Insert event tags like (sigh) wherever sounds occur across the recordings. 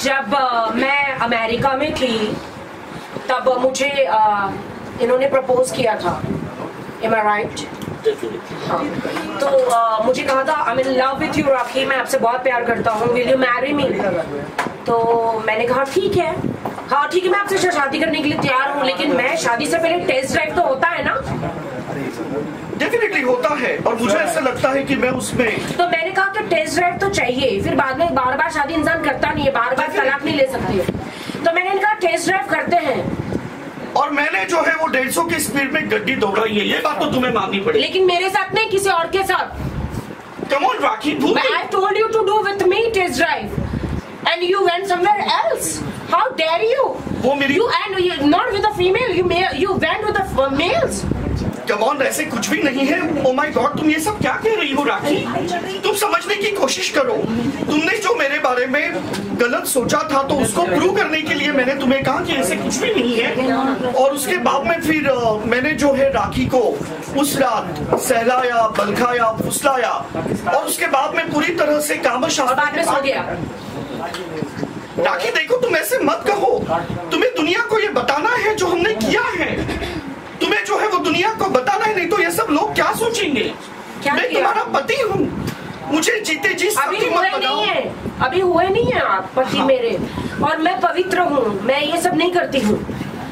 जब मैं अमेरिका में थी तब मुझे इन्होंने प्रपोज किया था। एम आई राइट हाँ। तो मुझे कहा था I mean love with you Rakhi मैं आपसे बहुत प्यार करता हूँ। विल यू मैरी मी तो मैंने कहा ठीक है। हाँ ठीक है मैं आपसे शादी करने के लिए तैयार हूँ लेकिन मैं शादी से पहले टेस्ट ड्राइव तो होता है ना? डेफिनेटली होता है और मुझे ऐसा लगता है कि मैं उसमें तो मैंने कहा कि टेस्ट ड्राइव तो चाहिए फिर बाद में बार बार शादी इंसान करता नहीं है बार बार तलाक नहीं ले सकते तो मैंने कहा टेस्ट ड्राइव करते हैं। और मैंने जो है वो डेढ़ सौ की स्पीड में गड्डी दौड़ाई है ये बात तो तुम्हें माननी पड़ेगी। लेकिन मेरे साथ नहीं किसी और के साथ। कम ऑन राखी भूल I told you to do with me test drive. And you went somewhere else. How dare you? वो मेरी- you and you, not with a female you ma- you went with the males. On ऐसे कुछ भी नहीं है oh my God तुम ये सब क्या कह रही हो राखी? तुम समझने की कोशिश करो। तुमने जो मेरे बारे में गलत सोचा था तो उसको प्रूव करने के लिए मैंने तुम्हें कहा कि ऐसे कुछ भी नहीं है। और उसके बाद में फिर मैंने जो है राखी को उस रात सहलाया बलखाया फुसलाया। और उसके बाद में पूरी तरह से काम गया। राखी देखो तुम ऐसे मत कहो। तुम्हें दुनिया को ये बताना है जो हमने किया है तुम्हें जो है वो दुनिया को बताना है नहीं तो ये सब लोग क्या सोचेंगे क्या मैं किया? तुम्हारा पति हूँ। मुझे जीते जी अभी हुए नहीं है। अभी हुए नहीं है आप पति मेरे। और मैं पवित्र हूँ। मैं ये सब नहीं करती हूँ।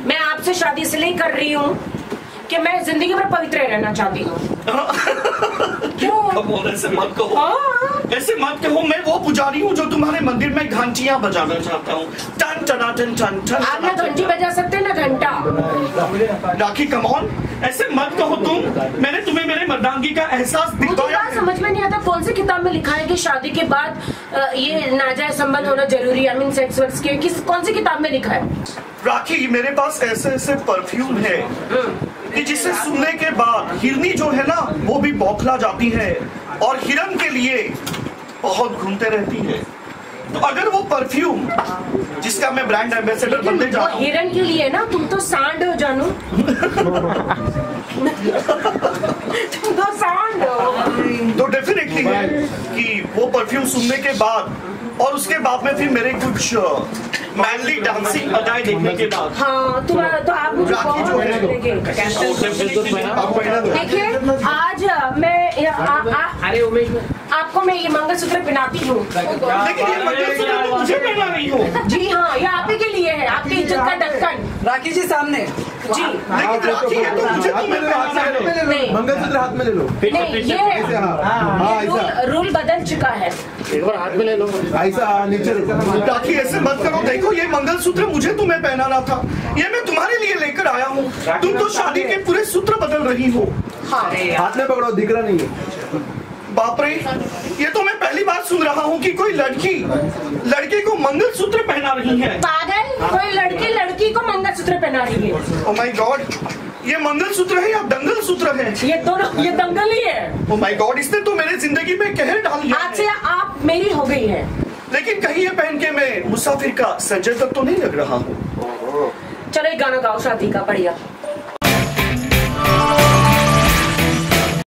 मैं आपसे शादी इसलिए कर रही हूँ कि मैं ज़िंदगी भर पवित्र रहना चाहती हूँ। (laughs) क्यों? ऐसे मत कहो। हाँ। ऐसे मत कहो मैं वो पुजारी हूँ जो तुम्हारे मंदिर में घंटियाँ बजाना चाहता हूँ। टन टना टन टन। टन आप ना घंटी बजा सकते हैं ना घंटा? राखी कमॉन ऐसे मत कहो तुम। मैंने तुम्हें मेरे मर्दांगी का एहसास मुझे दिलवाया समझ में नहीं आता कौन सी किताब में लिखा है कि शादी के बाद ये नाजायज संबंध होना ज़रूरी है आई मीन सेक्स वर्क्स के किस कौन सी किताब में लिखा है? राखी मेरे पास ऐसे ऐसे परफ्यूम है कि जिसे सुनने के बाद हिरनी जो है ना वो भी बौखला जाती है और हिरन के लिए बहुत घूमते रहती है। तो अगर वो परफ्यूम जिसका मैं ब्रांड एम्बेसडर बनने जा रहा हूँ। हिरन के लिए ना तुम तो सांड हो जानू। तुम तो सांड हो। तो डेफिनेटली है कि वो परफ्यूम सुनने के बाद और उसके बाद में फिर मेरे कुछ मैनली डांसिंग अदाएँ देखने के बाद। हाँ तुम्हारा तो आप मुझे बहुत। देखिए आज मैं आ, आ, अरे उमेश आपको मैं ये मंगलसूत्र पहनाती हूँ। लेकिन ये मंगलसूत्र तो मुझे पहना नहीं हो। जी हाँ ये आप ही के लिए है आपकी इज़्ज़त का ढक्कन राखी जी सामने। जी। लेकिन राखी है तो मुझे तुम्हें नहीं। मंगलसूत्र हाथ में ले लो। नहीं ये ऐसे हाँ हाँ रूल रूल बदल चुका है। एक बार हाथ में ले लो। ऐसा हाँ, नीचे राखी। ऐसे मत करो देखो ये मंगलसूत्र मुझे तुम्हें पहनाना था। ये मैं तुम्हारे लिए लेकर आया हूँ। तुम तो शादी के पूरे सूत्र बदल रही हो हाँ। हाथ में पकड़ो दिख रहा नहीं है। बाप रे ये तो मैं पहली बार सुन रहा हूँ कि कोई लड़की लड़के को मंगलसूत्र पहना रही है। पागल कोई लड़की लड़की को मंगलसूत्र पहना रही है। ओ माय गॉड ये मंगलसूत्र है या दंगल सूत्र है? ये दोनों ये दंगल ही है। ओ माय गॉड इसने तो मेरे ज़िंदगी में कहर डाल दिया आज से आप मेरी हो गई है। लेकिन कहीं ये पहन के मैं मुसाफिर का संजय तक तो नहीं लग रहा हूँ। चलो एक गाना गाओ शादी का बढ़िया।